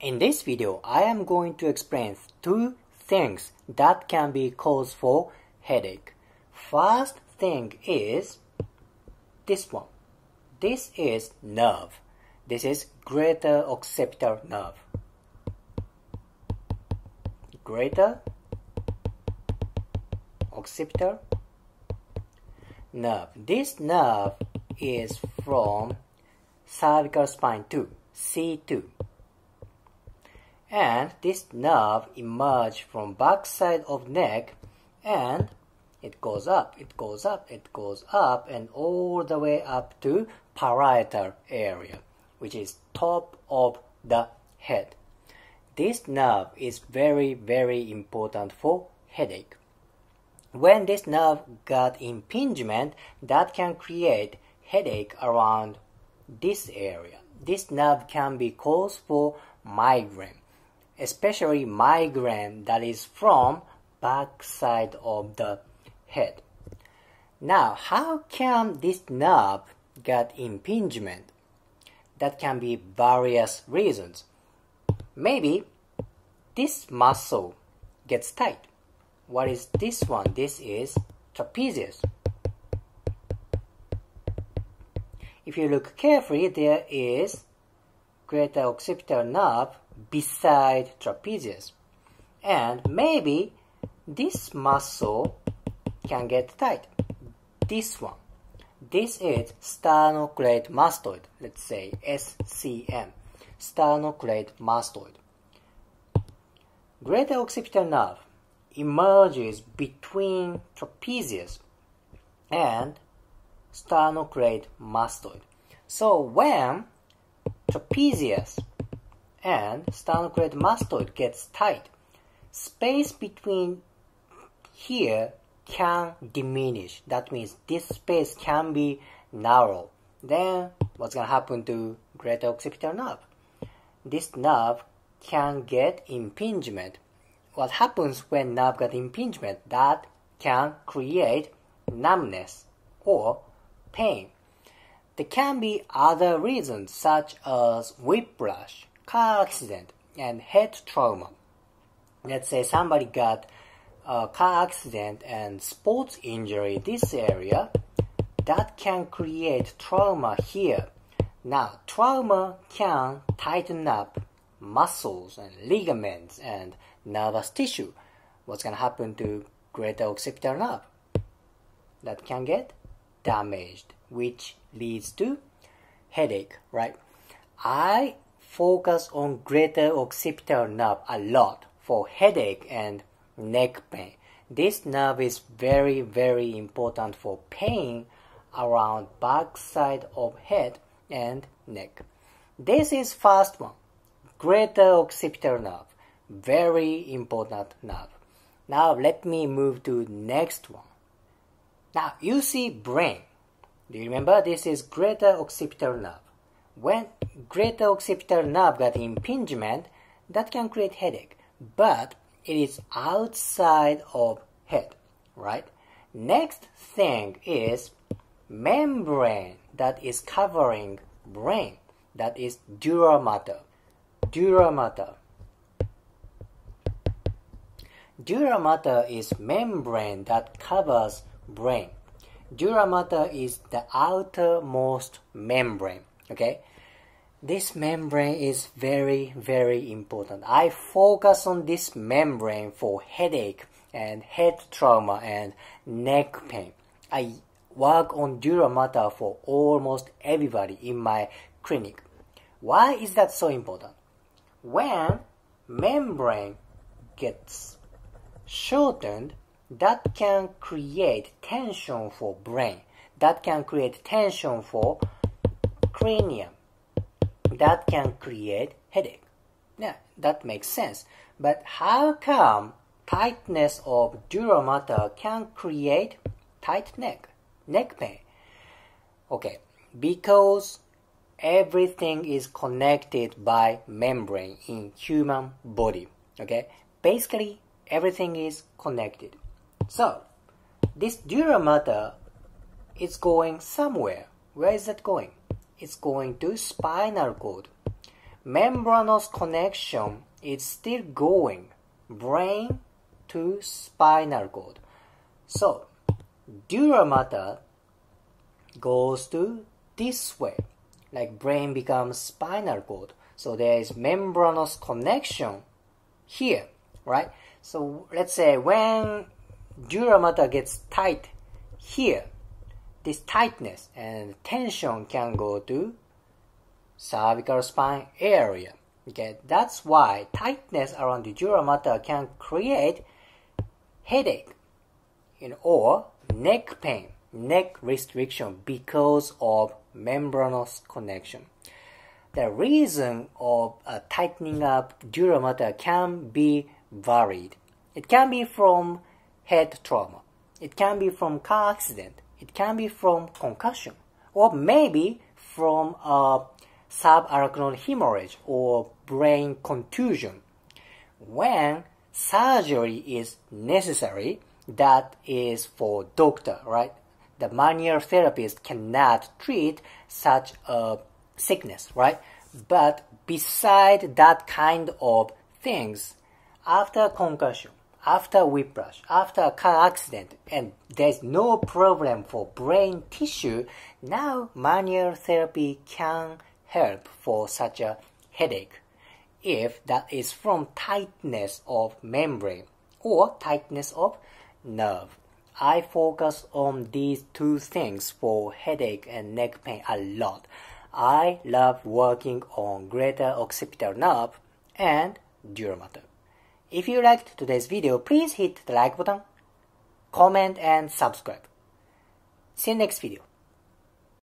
In this video, I am going to explain two things that can be cause for headache. First thing is this one. This is nerve. This is greater occipital nerve. Greater occipital nerve. This nerve is from cervical spine 2, C2. And this nerve emerges from backside of neck and it goes up, it goes up, it goes up and all the way up to parietal area, which is top of the head. This nerve is very, very important for headache. When this nerve got impingement, that can create headache around this area. This nerve can be cause for migraine, especially migraine that is from back side of the head. Now, how can this nerve get impingement? That can be various reasons. Maybe this muscle gets tight. What is this one? This is trapezius. If you look carefully, there is greater occipital nerve beside trapezius. And maybe this muscle can get tight. This one. This is sternocleidomastoid, let's say SCM, sternocleidomastoid. Greater occipital nerve emerges between trapezius and sternocleidomastoid. So when trapezius and sternocleidomastoid gets tight, space between here can diminish. That means this space can be narrow. Then what's going to happen to greater occipital nerve? This nerve can get impingement. What happens when nerve get impingement? That can create numbness or pain. There can be other reasons such as whiplash, car accident, and head trauma. Let's say somebody got a car accident and sports injury this area, that can create trauma here. Now, trauma can tighten up muscles and ligaments and nervous tissue. What's going to happen to greater occipital nerve? That can get damaged, which leads to headache, right? I focus on greater occipital nerve a lot for headache and neck pain. This nerve is very, very important for pain around back side of head and neck. This is first one, greater occipital nerve, very important nerve. Now let me move to next one. Now you see brain. Do you remember this is greater occipital nerve? When greater occipital nerve got impingement, that can create headache, but it is outside of head, right? Next thing is membrane that is covering brain. That is dura mater. Dura mater. Dura mater is membrane that covers brain. Dura mater is the outermost membrane. Okay, this membrane is very very important. I focus on this membrane for headache and head trauma and neck pain. I work on dura mater for almost everybody in my clinic. Why is that so important? When membrane gets shortened, that can create tension for brain. That can create tension for cranium. That can create headache. Yeah, that makes sense. But how come tightness of dura mater can create tight neck, neck pain? Okay, because everything is connected by membrane in human body. Okay, basically everything is connected. So, this dura mater is going somewhere. Where is that going? It's going to spinal cord. membranous connection is still going brain to spinal cord. So, dura mater goes to this way, like brain becomes spinal cord. So there is membranous connection here, right? So let's say when dura mater gets tight here, this tightness and tension can go to cervical spine area. Okay, that's why tightness around the dura mater can create headache or neck pain, neck restriction because of membranous connection. The reason of uh, tightening up dura mater can be varied. It can be from head trauma. It can be from car accident. It can be from concussion. Or maybe from a subarachnoid hemorrhage or brain contusion. When surgery is necessary, that is for doctor, right? The manual therapist cannot treat such a sickness, right? But beside that kind of things, after concussion, after whiplash, after a car accident, and there's no problem for brain tissue, now manual therapy can help for such a headache if that is from tightness of membrane or tightness of nerve. I focus on these two things for headache and neck pain a lot. I love working on greater occipital nerve and dura mater. If you liked today's video, please hit the like button, comment and subscribe. See you next video.